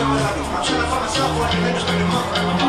I'm trying to find myself, like, niggas been a month.